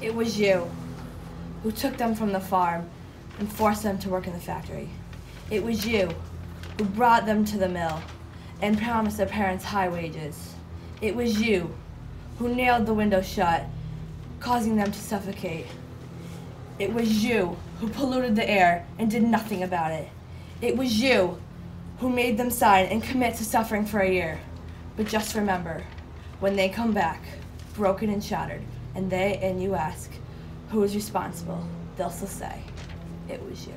It was you who took them from the farm and forced them to work in the factory. It was you who brought them to the mill and promised their parents high wages. It was you who nailed the window shut, causing them to suffocate. It was you who polluted the air and did nothing about it. It was you who made them sign and commit to suffering for a year. But just remember, when they come back, broken and shattered, and they and you ask, who is responsible, they'll still say, it was you.